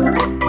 Bye.